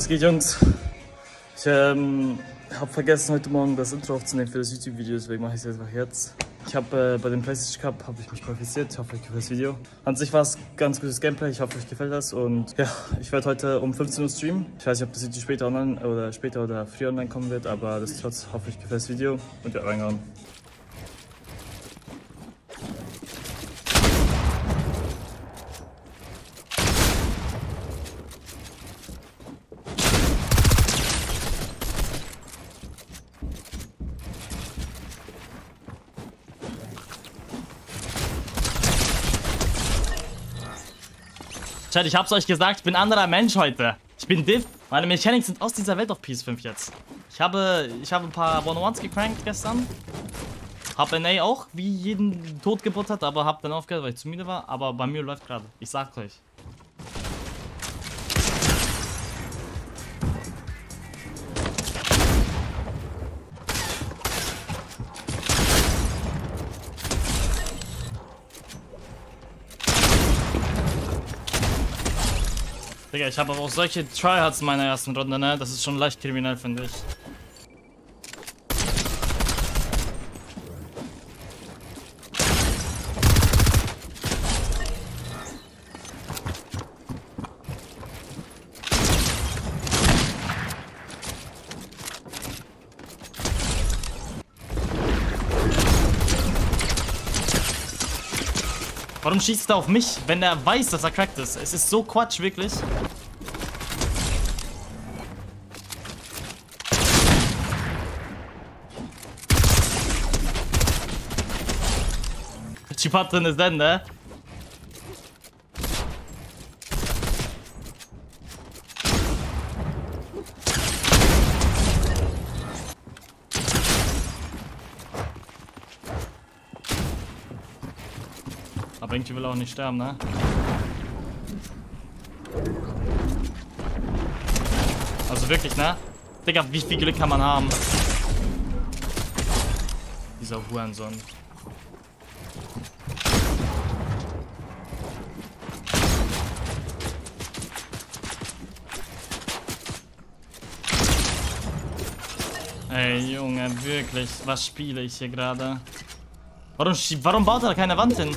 Was geht, Jungs? Ich ähm, habe vergessen, heute Morgen das Intro aufzunehmen für das YouTube-Video, deswegen mache ich es einfach jetzt. Ich habe äh, bei dem PlayStation Cup habe ich mich qualifiziert. Ich hoffe, euch gefällt das Video. An sich war es ganz gutes Gameplay. Ich hoffe, euch gefällt das. Und ja, ich werde heute um 15 Uhr streamen. Ich weiß nicht, ob das Video später online oder später oder früher online kommen wird, aber das trotz hoffe ich gefällt das Video und ja, reingehauen. Chat, ich hab's euch gesagt, ich bin anderer Mensch heute. Ich bin Div. Meine Mechanics sind aus dieser Welt auf PS5 jetzt. Ich habe, ich habe ein paar One-on-Ones gecrankt gestern. Hab NA auch, wie jeden tot gebuttert, aber hab dann aufgehört, weil ich zu müde war. Aber bei mir läuft gerade. Ich sag's euch. Digga, ich habe aber auch solche Tryhards in meiner ersten Runde, ne? Das ist schon leicht kriminell, finde ich. Warum schießt er auf mich, wenn er weiß, dass er cracked ist? Es ist so Quatsch, wirklich. Chip drin ist denn, ne? Aber irgendwie will auch nicht sterben, ne? Also wirklich, ne? Digga, wie viel Glück kann man haben? Dieser Hurensohn. Ey, Junge, wirklich. Was spiele ich hier gerade? Warum, warum baut er keine Wand hin?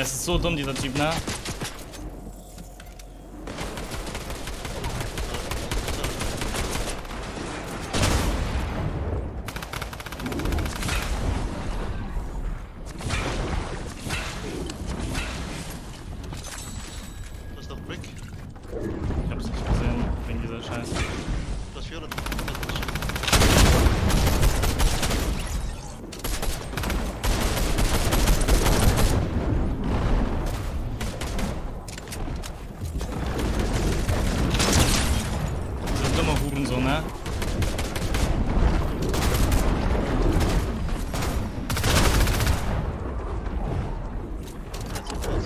Es ist so dumm, dieser Typ, ne? Das ist doch Brick. Ich hab's nicht gesehen, wegen dieser Scheiße. Das Violet. Dieser dumme Hurensohn, ne? Das ist was.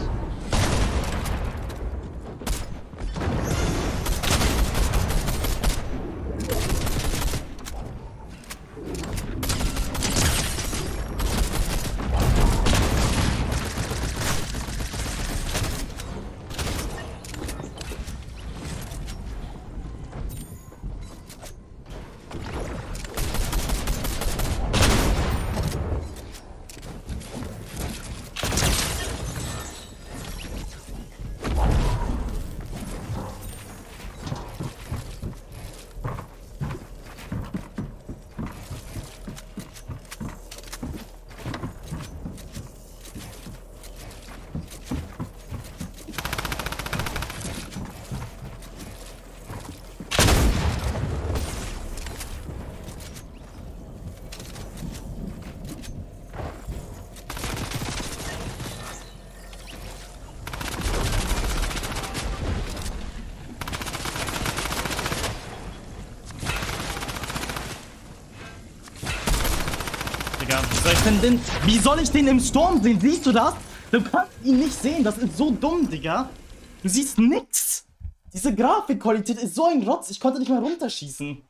Digga, wie soll ich denn den, wie soll ich den im Sturm sehen? Siehst du das? Du kannst ihn nicht sehen, das ist so dumm, Digga. Du siehst nix. Diese Grafikqualität ist so ein Rotz, ich konnte nicht mal runterschießen.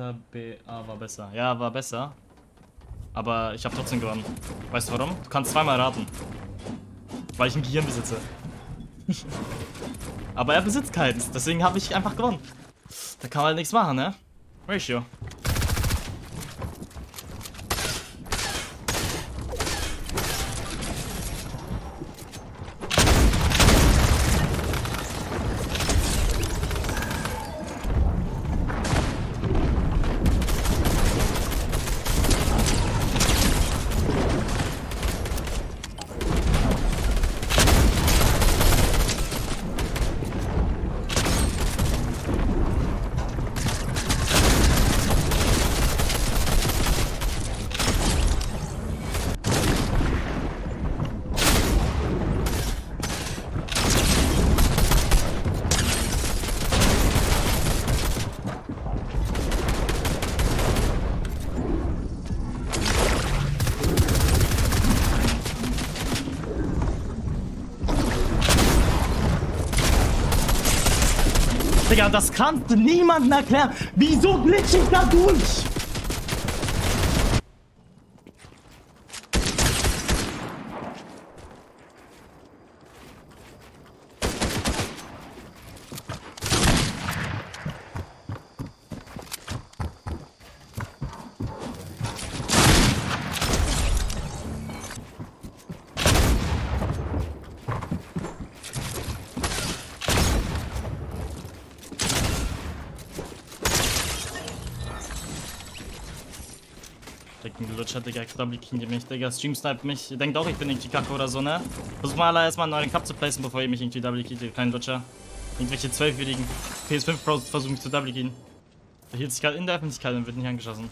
Fanta BA war besser. Ja, war besser. Aber ich habe trotzdem gewonnen. Weißt du warum? Du kannst zweimal raten. Weil ich ein Gehirn besitze. Aber er besitzt keins. Deswegen habe ich einfach gewonnen. Da kann man halt nichts machen, ne? Ratio. Digga, das kannst du niemandem erklären. Wieso glitsch ich da durch? Lutscher, Digga, Double King mich, Digga, Stream snipe mich. Denkt auch, ich bin irgendwie Kacke oder so, ne? Versuch mal erstmal einen neuen Cup zu placen, bevor ihr mich irgendwie Double Killt, ihr kleinen Lutscher. Irgendwelche zwölfjährigen PS5 Pros versuchen mich zu Double Killen. Da hielt sich gerade in der Öffentlichkeit und wird nicht angeschossen.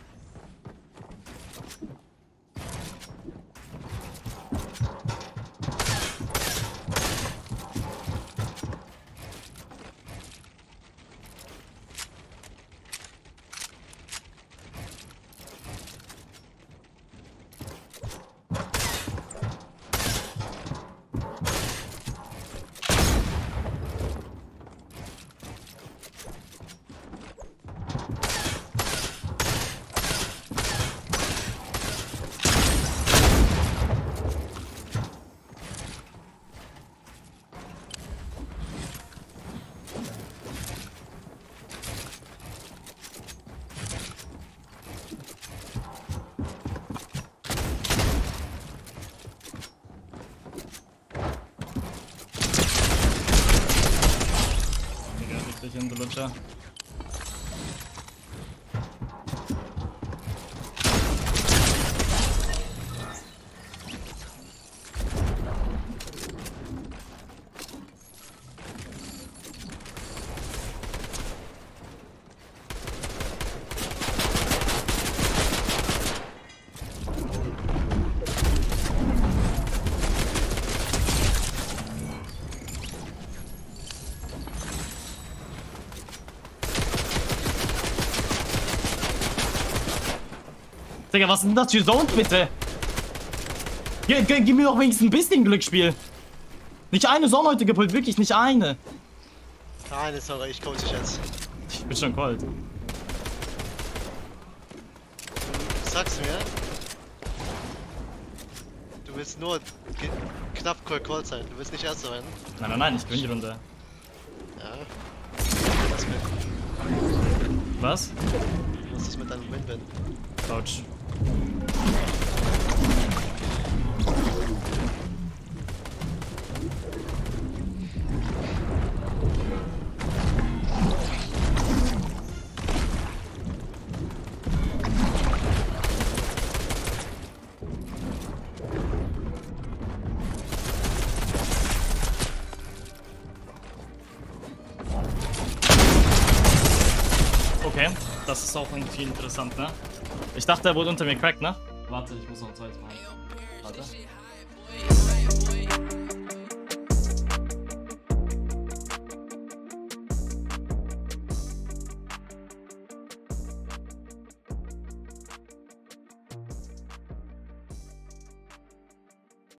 Digga, richtig in der Lutscher. Digga, was sind das für Zones, bitte? Gib, gib, gib mir doch wenigstens ein bisschen Glücksspiel. Nicht eine Zone heute gepult, wirklich nicht eine. Keine Sorge, ich coach dich jetzt. Ich bin schon cold. Sag's mir. Du willst nur ge- knapp Call Call sein. Du willst nicht Erster werden. Nein, nein, nein, ich gewinne die Runde. Ja. Was, mit, Was? was ist mit deinem Win-Win? Couch. Let's go. Das ist auch irgendwie interessant, ne? Ich dachte, er wurde unter mir cracked, ne? Warte, ich muss noch ein zweites machen. Warte.